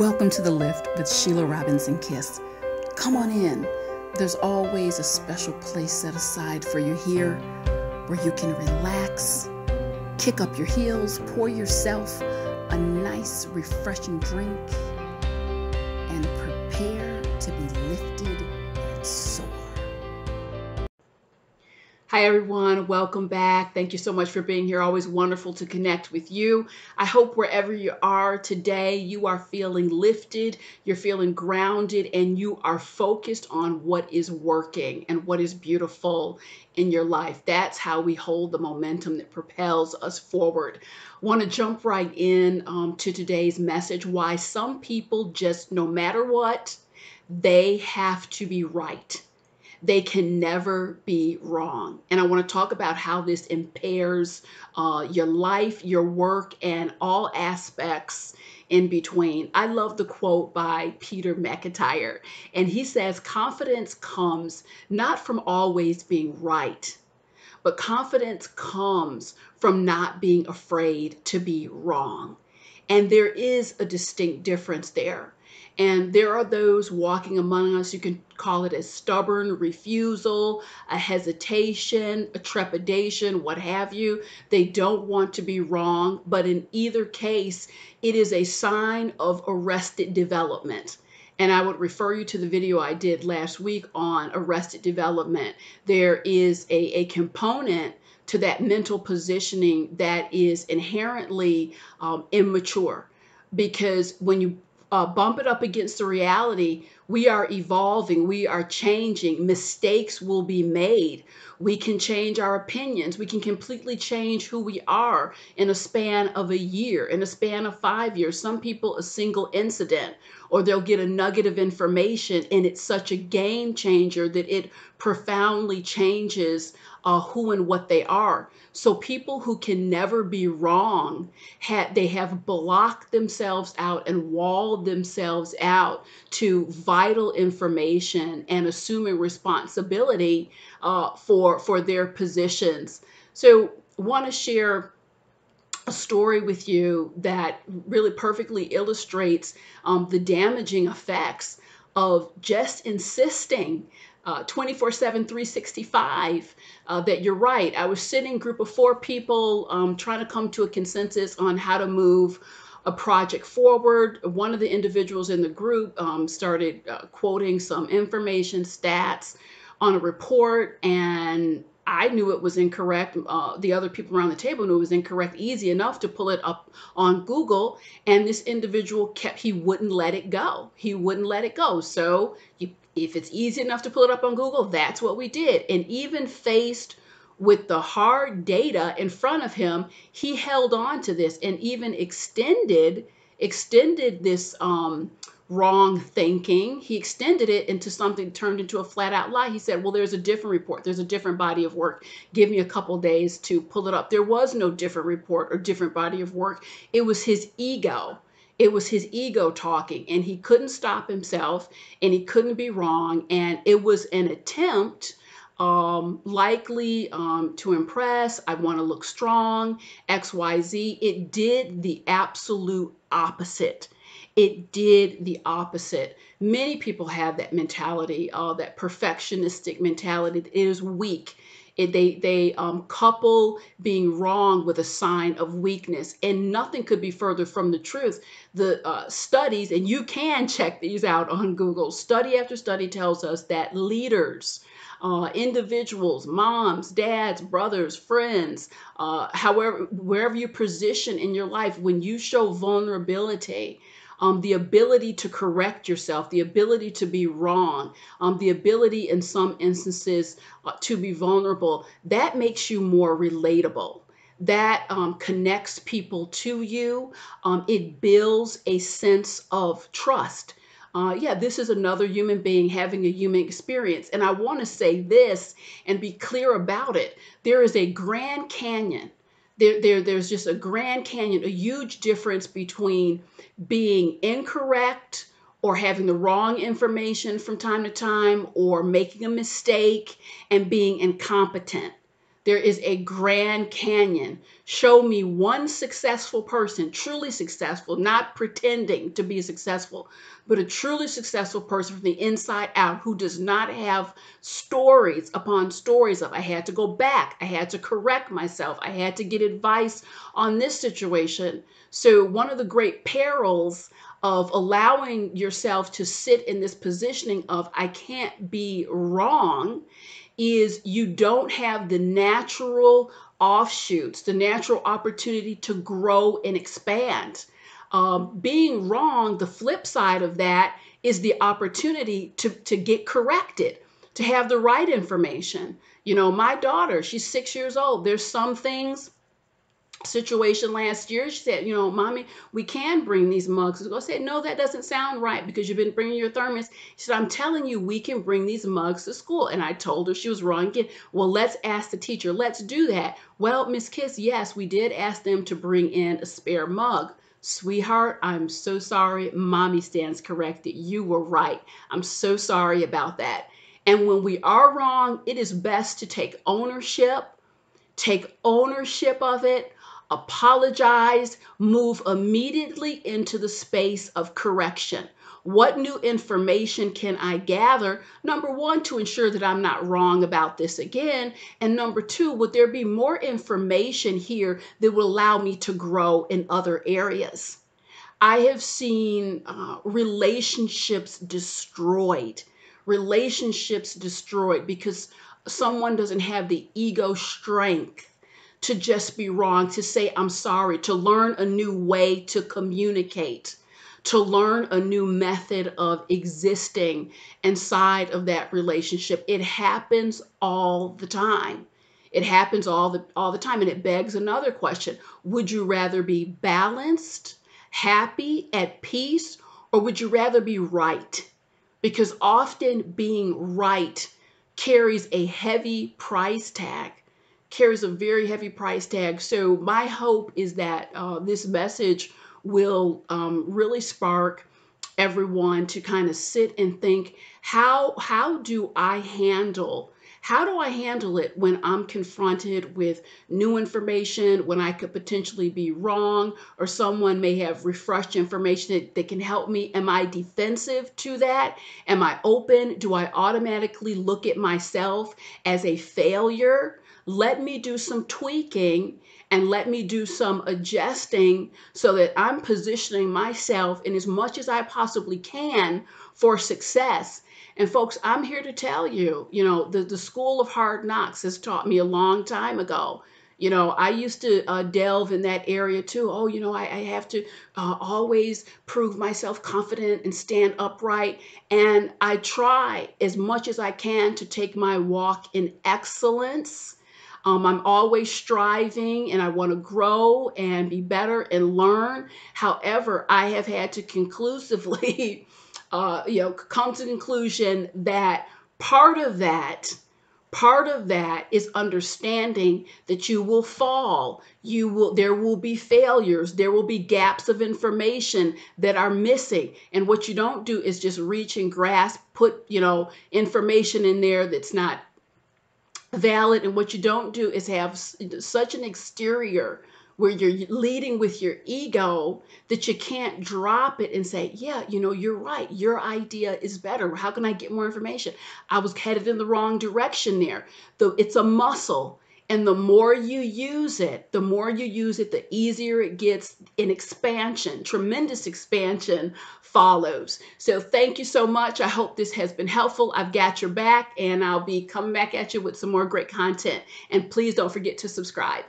Welcome to the lift with Sheila Robinson Kiss. Come on in. There's always a special place set aside for you here where you can relax, kick up your heels, pour yourself a nice, refreshing drink, Hi, everyone. Welcome back. Thank you so much for being here. Always wonderful to connect with you. I hope wherever you are today, you are feeling lifted, you're feeling grounded, and you are focused on what is working and what is beautiful in your life. That's how we hold the momentum that propels us forward. Want to jump right in um, to today's message why some people just, no matter what, they have to be right they can never be wrong. And I want to talk about how this impairs uh, your life, your work, and all aspects in between. I love the quote by Peter McIntyre, and he says, Confidence comes not from always being right. But confidence comes from not being afraid to be wrong. And there is a distinct difference there. And there are those walking among us, you can call it a stubborn refusal, a hesitation, a trepidation, what have you. They don't want to be wrong, but in either case, it is a sign of arrested development. And I would refer you to the video I did last week on arrested development. There is a, a component to that mental positioning that is inherently um, immature because when you uh, bump it up against the reality, we are evolving, we are changing, mistakes will be made. We can change our opinions, we can completely change who we are in a span of a year, in a span of five years. Some people, a single incident, or they'll get a nugget of information, and it's such a game changer that it profoundly changes uh, who and what they are. So people who can never be wrong, ha- they have blocked themselves out and walled themselves out to vital information and assuming responsibility uh, for for their positions. So want to share a story with you that really perfectly illustrates um, the damaging effects of just insisting uh, 24 7 365 uh, that you're right i was sitting group of four people um, trying to come to a consensus on how to move a project forward one of the individuals in the group um, started uh, quoting some information stats on a report and I knew it was incorrect. Uh, the other people around the table knew it was incorrect, easy enough to pull it up on Google. And this individual kept, he wouldn't let it go. He wouldn't let it go. So you if it's easy enough to pull it up on Google, that's what we did. And even faced with the hard data in front of him, he held on to this and even extended extended this um, wrong thinking. He extended it into something turned into a flat out lie. He said, Well, there's a different report, there's a different body of work. Give me a couple days to pull it up. There was no different report or different body of work. It was his ego it was his ego talking and he couldn't stop himself and he couldn't be wrong and it was an attempt um, likely um, to impress i want to look strong xyz it did the absolute opposite. It did the opposite. Many people have that mentality uh, that perfectionistic mentality it is weak it, they they um, couple being wrong with a sign of weakness, and nothing could be further from the truth. The uh, studies, and you can check these out on Google. Study after study tells us that leaders. Uh, individuals, moms, dads, brothers, friends, uh, however, wherever you position in your life, when you show vulnerability, um, the ability to correct yourself, the ability to be wrong, um, the ability in some instances uh, to be vulnerable, that makes you more relatable. That um, connects people to you. Um, it builds a sense of trust. Uh, yeah, this is another human being having a human experience. And I want to say this and be clear about it. There is a Grand Canyon there, there, there's just a grand canyon, a huge difference between being incorrect or having the wrong information from time to time or making a mistake and being incompetent. There is a Grand Canyon. Show me one successful person, truly successful, not pretending to be successful, but a truly successful person from the inside out who does not have stories upon stories of I had to go back, I had to correct myself, I had to get advice on this situation. So, one of the great perils of allowing yourself to sit in this positioning of I can't be wrong is you don't have the natural offshoots, the natural opportunity to grow and expand. Um, being wrong, the flip side of that is the opportunity to, to get corrected, to have the right information. You know, my daughter, she's six years old. There's some things situation last year. She said, you know, mommy, we can bring these mugs. I said, no, that doesn't sound right because you've been bringing your thermos. She said, I'm telling you, we can bring these mugs to school. And I told her she was wrong again. Well, let's ask the teacher. Let's do that. Well, Miss Kiss, yes, we did ask them to bring in a spare mug. Sweetheart, I'm so sorry. Mommy stands corrected. You were right. I'm so sorry about that. And when we are wrong, it is best to take ownership, take ownership of it, apologize, move immediately into the space of correction. What new information can I gather? Number one, to ensure that I'm not wrong about this again. And number two, would there be more information here that will allow me to grow in other areas? I have seen uh, relationships destroyed, relationships destroyed because someone doesn't have the ego strength to just be wrong, to say, I'm sorry, to learn a new way to communicate, to learn a new method of existing inside of that relationship. It happens all the time. It happens all the all the time and it begs another question. Would you rather be balanced, happy, at peace, or would you rather be right? Because often being right carries a heavy price tag carries a very heavy price tag. So my hope is that uh, this message will um, really spark everyone to kind of sit and think how how do I handle how do I handle it when I'm confronted with new information, when I could potentially be wrong, or someone may have refreshed information that, that, can help me? Am I defensive to that? Am I open? Do I automatically look at myself as a failure? Let me do some tweaking and let me do some adjusting so that I'm positioning myself in as much as I possibly can for success. And folks, I'm here to tell you, you know, the, the school of hard knocks has taught me a long time ago. You know, I used to uh, delve in that area too. Oh, you know, I, I have to uh, always prove myself confident and stand upright. And I try as much as I can to take my walk in excellence um, I'm always striving and I want to grow and be better and learn. However, I have had to conclusively, uh, you know, come to conclusion that part of that part of that is understanding that you will fall. You will there will be failures. There will be gaps of information that are missing. And what you don't do is just reach and grasp put you know information in there that's not valid and what you don't do is have such an exterior where you're leading with your ego that you can't drop it and say, Yeah, you know, you're right. Your idea is better. How can I get more information? I was headed in the wrong direction there. Though it's a muscle. And the more you use it, the more you use it, the easier it gets in expansion. Tremendous expansion follows. So thank you so much. I hope this has been helpful. I've got your back and I'll be coming back at you with some more great content. And please don't forget to subscribe.